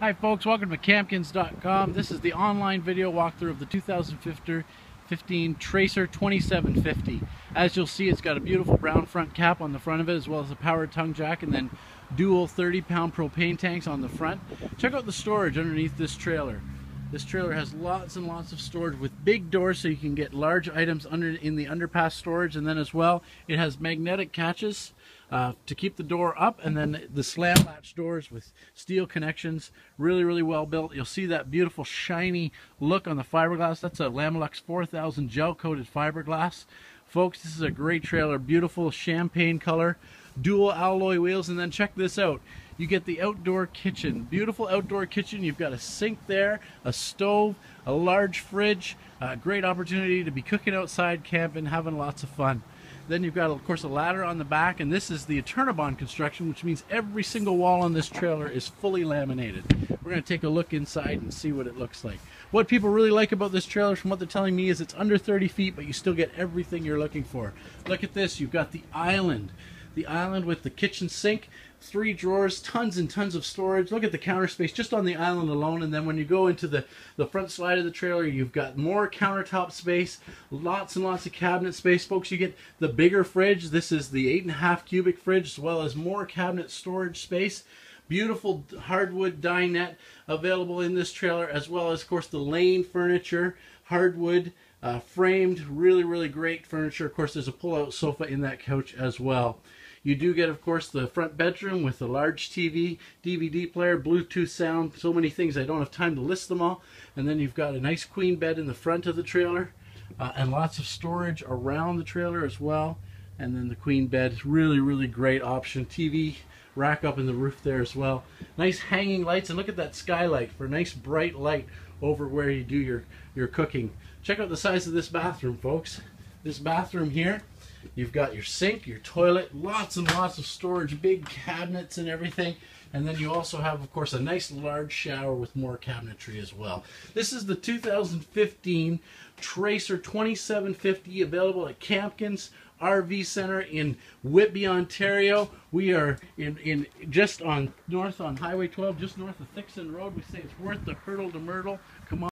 Hi folks, welcome to Campkins.com. This is the online video walkthrough of the 2015 Tracer 2750. As you'll see, it's got a beautiful brown front cap on the front of it, as well as a powered tongue jack, and then dual 30 pound propane tanks on the front. Check out the storage underneath this trailer. This trailer has lots and lots of storage with big doors so you can get large items under in the underpass storage and then as well it has magnetic catches uh, to keep the door up and then the slam latch doors with steel connections really really well built. You'll see that beautiful shiny look on the fiberglass. That's a Lamilux 4000 gel coated fiberglass. Folks this is a great trailer. Beautiful champagne color dual alloy wheels and then check this out. You get the outdoor kitchen. Beautiful outdoor kitchen. You've got a sink there a stove a large fridge a great opportunity to be cooking outside camping having lots of fun then you've got of course a ladder on the back and this is the Eternabond construction which means every single wall on this trailer is fully laminated. We're going to take a look inside and see what it looks like. What people really like about this trailer from what they're telling me is it's under 30 feet but you still get everything you're looking for. Look at this. You've got the island the island with the kitchen sink, three drawers, tons and tons of storage. Look at the counter space just on the island alone. And then when you go into the, the front slide of the trailer, you've got more countertop space, lots and lots of cabinet space. Folks, you get the bigger fridge. This is the eight and a half cubic fridge, as well as more cabinet storage space. Beautiful hardwood dinette available in this trailer, as well as, of course, the Lane furniture, hardwood, uh, framed, really, really great furniture. Of course, there's a pull-out sofa in that couch as well. You do get, of course, the front bedroom with a large TV, DVD player, Bluetooth sound, so many things. I don't have time to list them all. And then you've got a nice queen bed in the front of the trailer uh, and lots of storage around the trailer as well. And then the queen bed, really, really great option. TV rack up in the roof there as well. Nice hanging lights, and look at that skylight for a nice bright light over where you do your, your cooking. Check out the size of this bathroom, folks. This bathroom here You've got your sink, your toilet, lots and lots of storage, big cabinets and everything. And then you also have, of course, a nice large shower with more cabinetry as well. This is the 2015 Tracer 2750 available at Campkins RV Center in Whitby, Ontario. We are in, in just on north on Highway 12, just north of Thickson Road. We say it's worth the hurdle to Myrtle. Come on.